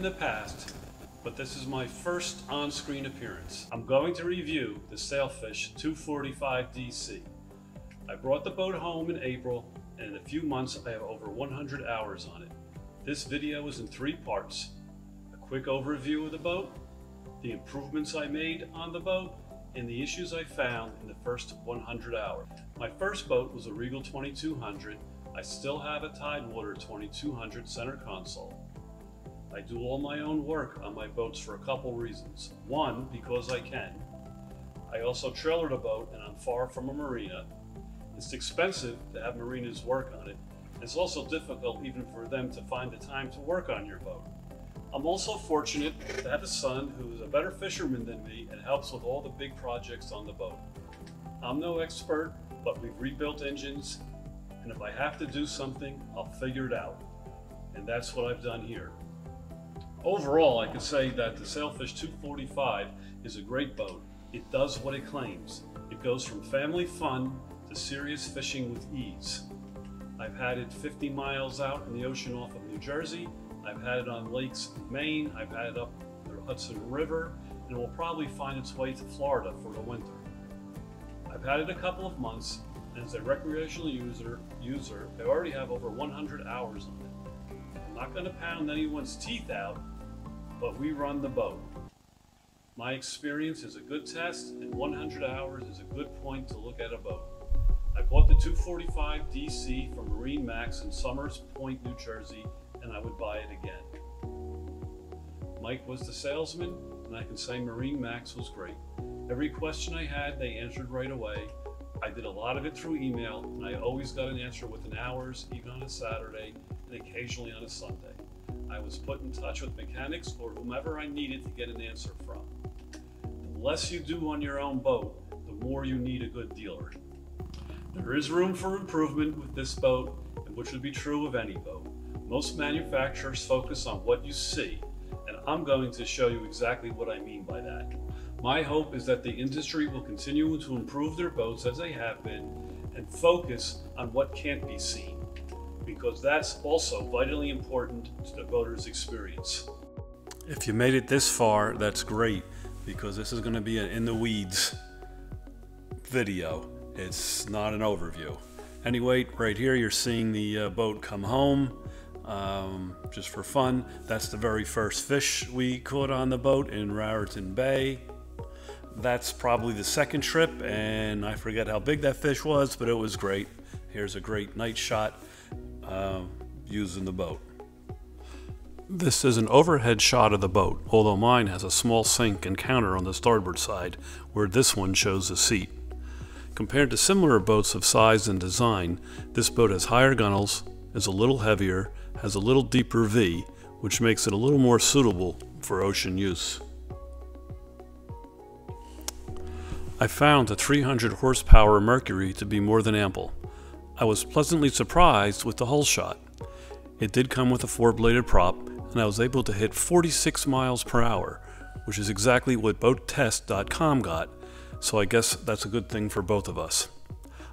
in the past, but this is my first on-screen appearance. I'm going to review the Sailfish 245 DC. I brought the boat home in April, and in a few months I have over 100 hours on it. This video is in three parts. A quick overview of the boat, the improvements I made on the boat, and the issues I found in the first 100 hours. My first boat was a Regal 2200. I still have a Tidewater 2200 center console. I do all my own work on my boats for a couple reasons. One, because I can. I also trailered a boat and I'm far from a marina. It's expensive to have marinas work on it. It's also difficult even for them to find the time to work on your boat. I'm also fortunate to have a son who is a better fisherman than me and helps with all the big projects on the boat. I'm no expert, but we've rebuilt engines, and if I have to do something, I'll figure it out. And that's what I've done here. Overall, I can say that the Sailfish 245 is a great boat. It does what it claims. It goes from family fun to serious fishing with ease. I've had it 50 miles out in the ocean off of New Jersey I've had it on lakes in Maine, I've had it up the Hudson River, and will probably find its way to Florida for the winter. I've had it a couple of months, and as a recreational user, user I already have over 100 hours on it. Not going to pound anyone's teeth out, but we run the boat. My experience is a good test, and 100 hours is a good point to look at a boat. I bought the 245 DC from MarineMax in Somers Point, New Jersey and I would buy it again. Mike was the salesman, and I can say MarineMax was great. Every question I had, they answered right away. I did a lot of it through email, and I always got an answer within hours, even on a Saturday, and occasionally on a Sunday. I was put in touch with mechanics or whomever I needed to get an answer from. The less you do on your own boat, the more you need a good dealer. There is room for improvement with this boat, and which would be true of any boat. Most manufacturers focus on what you see, and I'm going to show you exactly what I mean by that. My hope is that the industry will continue to improve their boats as they have been and focus on what can't be seen, because that's also vitally important to the boater's experience. If you made it this far, that's great, because this is going to be an in the weeds video. It's not an overview. Anyway, right here you're seeing the uh, boat come home um, just for fun. That's the very first fish we caught on the boat in Raritan Bay. That's probably the second trip, and I forget how big that fish was, but it was great. Here's a great night shot uh, using the boat. This is an overhead shot of the boat, although mine has a small sink and counter on the starboard side, where this one shows a seat. Compared to similar boats of size and design, this boat has higher gunnels, is a little heavier, has a little deeper V, which makes it a little more suitable for ocean use. I found the 300 horsepower Mercury to be more than ample. I was pleasantly surprised with the hole shot. It did come with a four-bladed prop, and I was able to hit 46 miles per hour, which is exactly what BoatTest.com got, so I guess that's a good thing for both of us.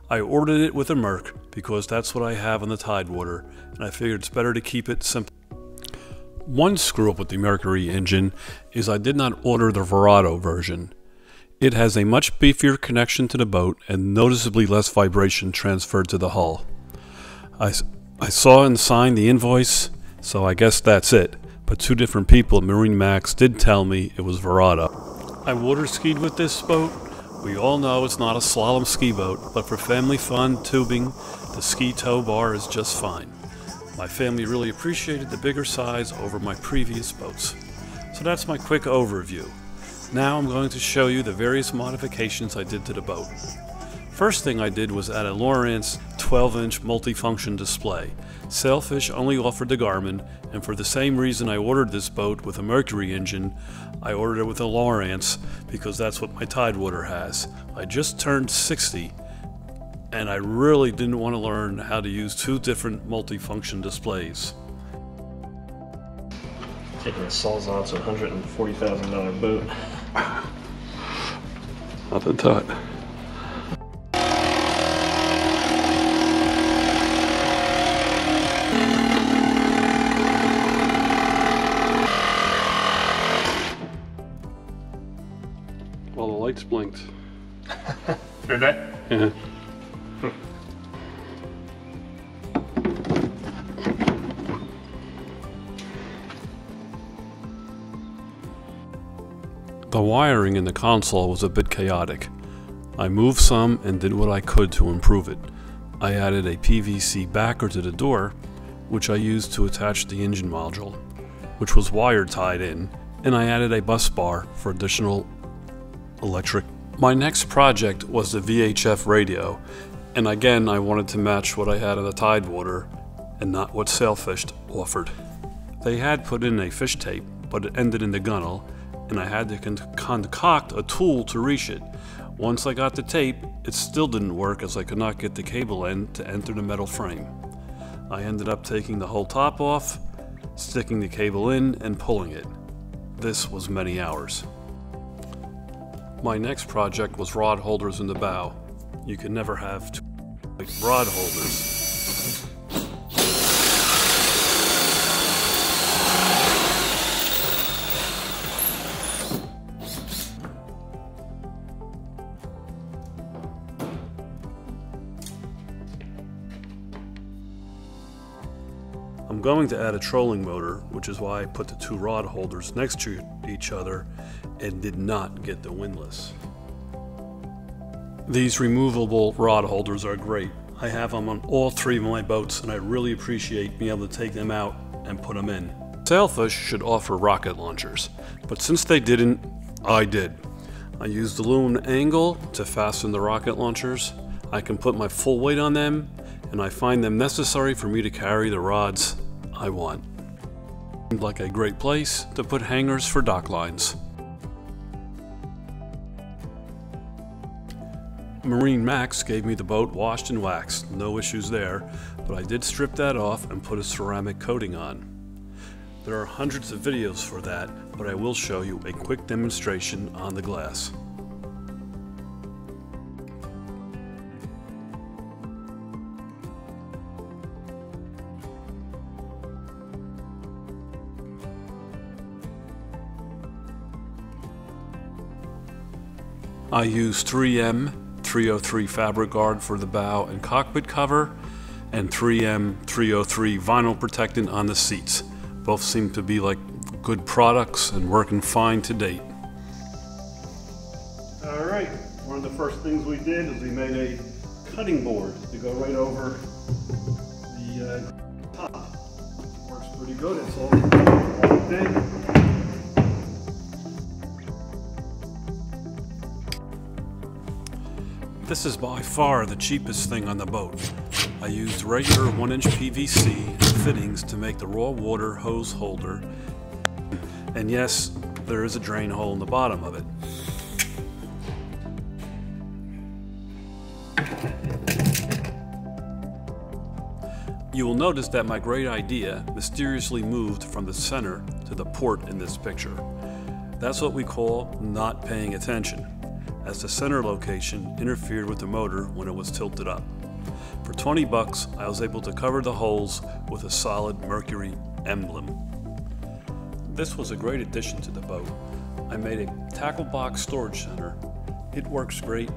I ordered it with a Merc because that's what I have on the Tidewater, and I figured it's better to keep it simple. One screw up with the Mercury engine is I did not order the Verado version. It has a much beefier connection to the boat and noticeably less vibration transferred to the hull. I, I saw and signed the invoice, so I guess that's it, but two different people at MarineMax did tell me it was Verado. I water skied with this boat we all know it's not a slalom ski boat, but for family fun, tubing, the ski tow bar is just fine. My family really appreciated the bigger size over my previous boats. So that's my quick overview. Now I'm going to show you the various modifications I did to the boat. First thing I did was add a Lowrance 12-inch multifunction display. Sailfish only offered the Garmin, and for the same reason I ordered this boat with a Mercury engine, I ordered it with a Lowrance because that's what my Tidewater has. I just turned 60 and I really didn't want to learn how to use two different multifunction displays. Taking a Sawzall, a $140,000 boat. Nothing to it. Well, the lights blinked. Heard that? Yeah. Wiring in the console was a bit chaotic. I moved some and did what I could to improve it. I added a PVC backer to the door, which I used to attach the engine module, which was wire tied in, and I added a bus bar for additional electric. My next project was the VHF radio, and again I wanted to match what I had in the Tidewater and not what Sailfish offered. They had put in a fish tape, but it ended in the gunnel, and I had to con- concoct a tool to reach it. Once I got the tape, it still didn't work as I could not get the cable end to enter the metal frame. I ended up taking the whole top off, sticking the cable in, and pulling it. This was many hours. My next project was rod holders in the bow. You can never have two rod holders. I'm going to add a trolling motor, which is why I put the two rod holders next to each other and did not get the windlass. These removable rod holders are great. I have them on all three of my boats and I really appreciate being able to take them out and put them in. Sailfish should offer rocket launchers, but since they didn't, I did. I used the aluminum angle to fasten the rocket launchers. I can put my full weight on them and I find them necessary for me to carry the rods I want. Seemed like a great place to put hangers for dock lines. MarineMax gave me the boat washed and waxed, no issues there, but I did strip that off and put a ceramic coating on. There are hundreds of videos for that, but I will show you a quick demonstration on the glass. I use 3M 303 fabric guard for the bow and cockpit cover, and 3M 303 vinyl protectant on the seats. Both seem to be like good products and working fine to date. All right, one of the first things we did is we made a cutting board to go right over the uh, top. Works pretty good. It's all locked This is by far the cheapest thing on the boat. I used regular 1 inch PVC fittings to make the raw water hose holder. And yes, there is a drain hole in the bottom of it. You will notice that my great idea mysteriously moved from the center to the port in this picture. That's what we call not paying attention as the center location interfered with the motor when it was tilted up. For 20 bucks, I was able to cover the holes with a solid Mercury emblem. This was a great addition to the boat. I made a tackle box storage center. It works great.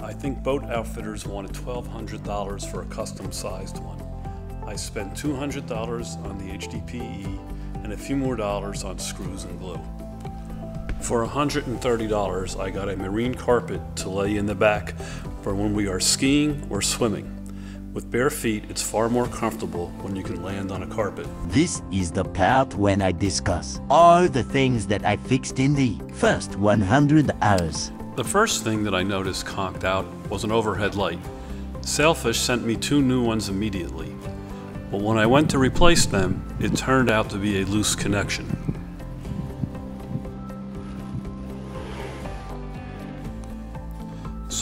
I think boat outfitters wanted $1,200 for a custom sized one. I spent $200 on the HDPE and a few more dollars on screws and glue. For $130, I got a marine carpet to lay in the back for when we are skiing or swimming. With bare feet, it's far more comfortable when you can land on a carpet. This is the part when I discuss all the things that I fixed in the first 100 hours. The first thing that I noticed conked out was an overhead light. Sailfish sent me two new ones immediately. But when I went to replace them, it turned out to be a loose connection.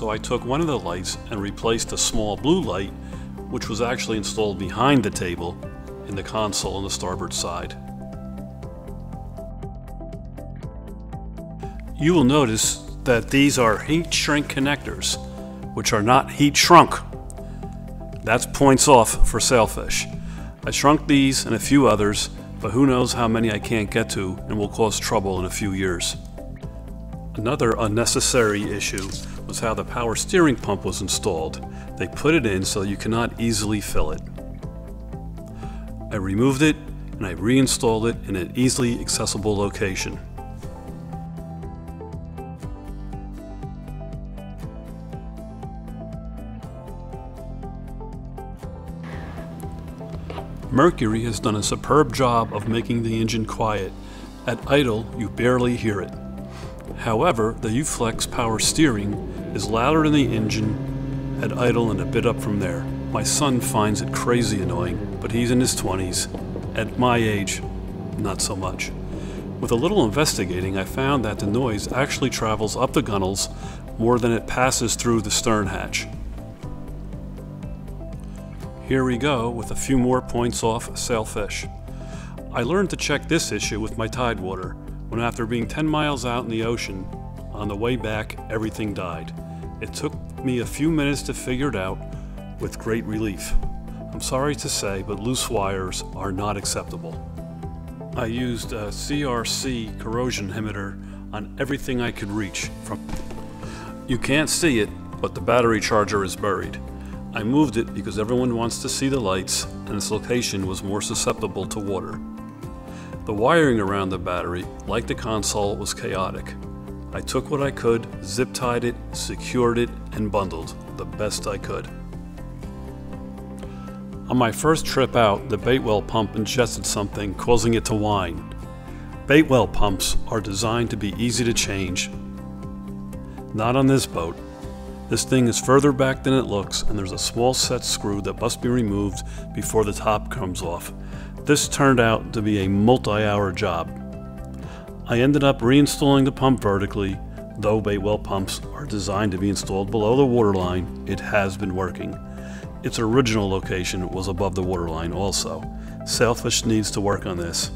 So I took one of the lights and replaced a small blue light, which was actually installed behind the table in the console on the starboard side. You will notice that these are heat shrink connectors, which are not heat shrunk. That's points off for sailfish. I shrunk these and a few others, but who knows how many I can't get to and will cause trouble in a few years. Another unnecessary issue was how the power steering pump was installed. They put it in so you cannot easily fill it. I removed it and I reinstalled it in an easily accessible location. Mercury has done a superb job of making the engine quiet. At idle, you barely hear it. However, the U-Flex power steering is louder than the engine at idle and a bit up from there. My son finds it crazy annoying, but he's in his 20s. At my age, not so much. With a little investigating, I found that the noise actually travels up the gunnels more than it passes through the stern hatch. Here we go with a few more points off sailfish. I learned to check this issue with my Tidewater when after being 10 miles out in the ocean, on the way back everything died. It took me a few minutes to figure it out with great relief. I'm sorry to say, but loose wires are not acceptable. I used a CRC corrosion inhibitor on everything I could reach. From You can't see it, but the battery charger is buried. I moved it because everyone wants to see the lights and its location was more susceptible to water. The wiring around the battery, like the console, was chaotic. I took what I could, zip tied it, secured it, and bundled the best I could. On my first trip out, the Baitwell pump ingested something, causing it to whine. Baitwell pumps are designed to be easy to change. Not on this boat. This thing is further back than it looks, and there's a small set screw that must be removed before the top comes off. This turned out to be a multi-hour job. I ended up reinstalling the pump vertically, though bait well pumps are designed to be installed below the waterline, it has been working. Its original location was above the waterline also. Sailfish needs to work on this.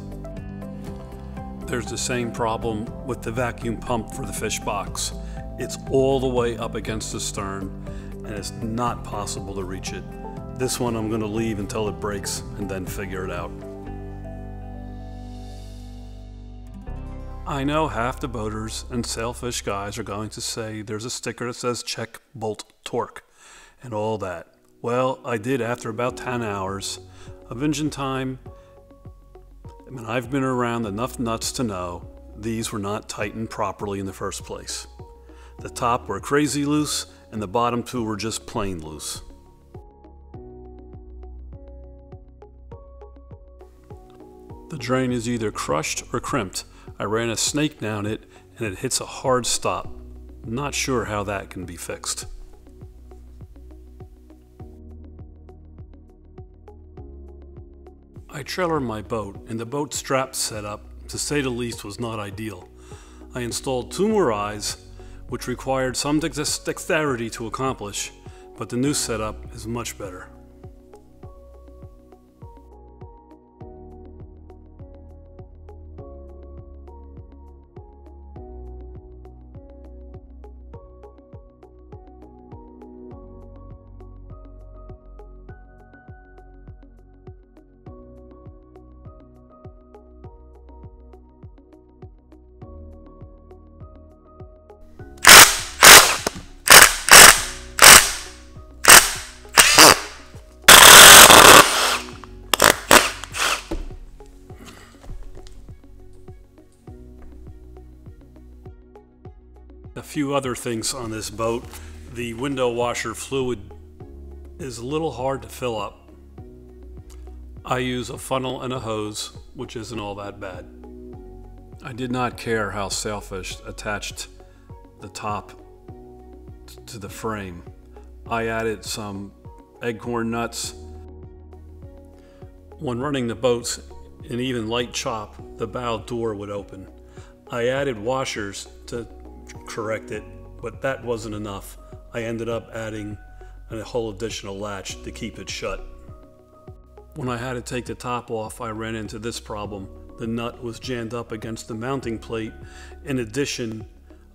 There's the same problem with the vacuum pump for the fish box. It's all the way up against the stern and it's not possible to reach it. This one I'm going to leave until it breaks and then figure it out. I know half the boaters and sailfish guys are going to say there's a sticker that says check bolt torque and all that. Well, I did after about 10 hours of engine time. I mean, I've been around enough nuts to know these were not tightened properly in the first place. The top were crazy loose, and the bottom two were just plain loose. The drain is either crushed or crimped. I ran a snake down it and it hits a hard stop. Not sure how that can be fixed. I trailer my boat and the boat strap setup, to say the least, was not ideal. I installed two more eyes which required some dexterity to accomplish, but the new setup is much better. A few other things on this boat. The window washer fluid is a little hard to fill up. I use a funnel and a hose, which isn't all that bad. I did not care how Sailfish attached the top to the frame. I added some acorn nuts. When running the boats in even light chop, the bow door would open. I added washers to correct it, but that wasn't enough. I ended up adding a whole additional latch to keep it shut. When I had to take the top off, I ran into this problem. The nut was jammed up against the mounting plate. In addition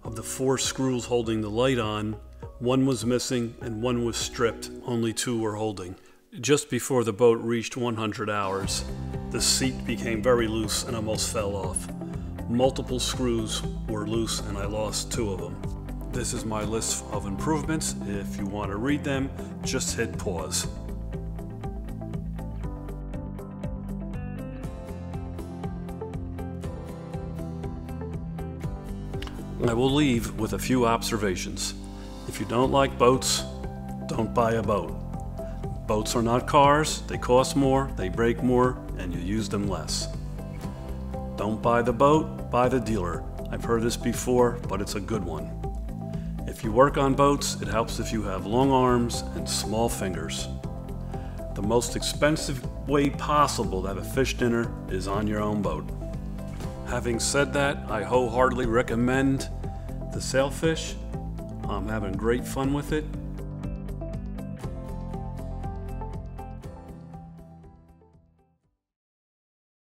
of the four screws holding the light on, one was missing and one was stripped, only two were holding. Just before the boat reached 100 hours, the seat became very loose and almost fell off. Multiple screws were loose and I lost two of them. This is my list of improvements. If you want to read them, just hit pause. I will leave with a few observations. If you don't like boats, don't buy a boat. Boats are not cars, they cost more, they break more, and you use them less. Don't buy the boat, buy the dealer. I've heard this before, but it's a good one. If you work on boats, it helps if you have long arms and small fingers. The most expensive way possible to have a fish dinner is on your own boat. Having said that, I wholeheartedly recommend the sailfish. I'm having great fun with it,